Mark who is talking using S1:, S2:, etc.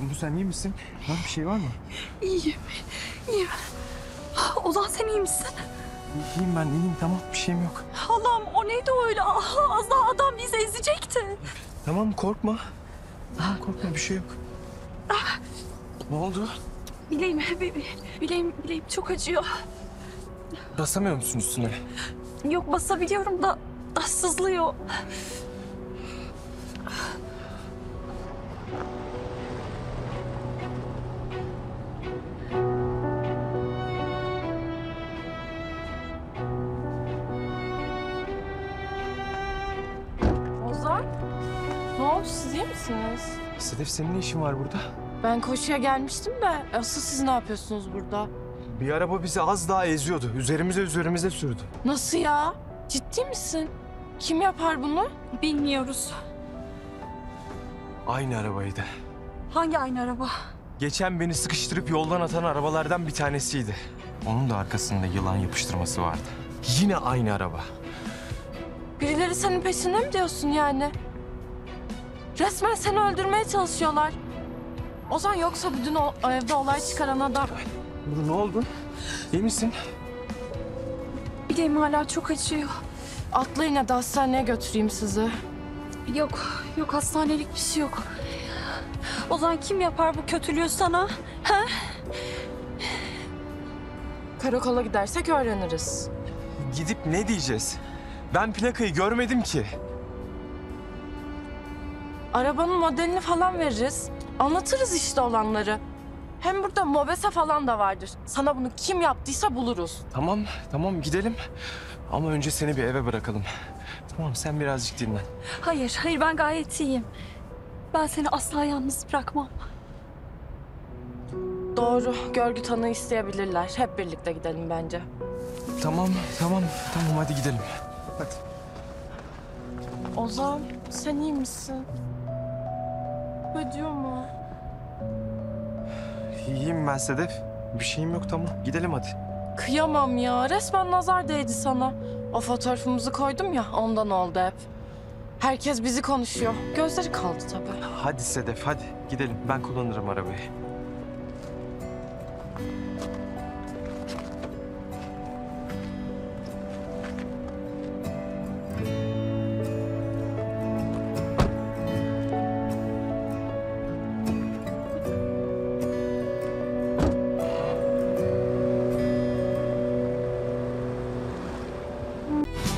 S1: Umut sen iyi misin? Var bir şey var mı?
S2: İyiyim. İyiyim. Ozan sen iyi misin?
S1: İyiyim ben iyiyim tamam bir şeyim yok.
S2: Allah'ım o neydi öyle? Ah, Az daha adam bizi ezecekti.
S1: Tamam korkma. Tamam korkma bir şey yok. Ne oldu?
S2: Bileğim, bi- bi- bileğim, bileğim çok acıyor.
S1: Basamıyor musun üstüne?
S2: Yok basabiliyorum da, da sızlıyor.
S3: Oldu siz iyi misiniz?
S1: Sedef senin ne işin var burada?
S3: Ben koşuya gelmiştim de asıl siz ne yapıyorsunuz burada?
S1: Bir araba bizi az daha eziyordu. Üzerimize üzerimize sürdü.
S3: Nasıl ya? Ciddi misin? Kim yapar bunu?
S2: Bilmiyoruz.
S1: Aynı arabaydı.
S2: Hangi aynı araba?
S1: Geçen beni sıkıştırıp yoldan atan arabalardan bir tanesiydi. Onun da arkasında yılan yapıştırması vardı. Yine aynı araba.
S3: Birileri senin peşinde mi diyorsun yani? Resmen seni öldürmeye çalışıyorlar. Ozan yoksa bütün o o evde olay çıkaran adam.
S1: Ne oldu? İyi misin?
S2: Bileğim hala çok acıyor.
S3: Atlayın hadi hastaneye götüreyim sizi.
S2: Yok, yok hastanelik bir şey yok. Ozan kim yapar bu kötülüğü sana? Ha?
S3: Karakola gidersek öğreniriz.
S1: Gidip ne diyeceğiz? Ben plakayı görmedim ki.
S3: Arabanın modelini falan veririz. Anlatırız işte olanları. Hem burada mobese falan da vardır. Sana bunu kim yaptıysa buluruz.
S1: Tamam, tamam gidelim. Ama önce seni bir eve bırakalım. Tamam, sen birazcık dinlen.
S2: Hayır, hayır ben gayet iyiyim. Ben seni asla yalnız bırakmam.
S3: Doğru, görgü tanığı isteyebilirler. Hep birlikte gidelim bence.
S1: Tamam, tamam, tamam hadi gidelim. Hadi.
S3: Ozan, sen iyi misin? Ödüyor mu?
S1: İyiyim ben Sedef. Bir şeyim yok tamam. Gidelim hadi.
S3: Kıyamam ya. Resmen nazar değdi sana. O fotoğrafımızı koydum ya, ondan oldu hep. Herkes bizi konuşuyor. Gözleri kaldı tabii.
S1: Hadi Sedef hadi. Gidelim. Ben kullanırım arabayı.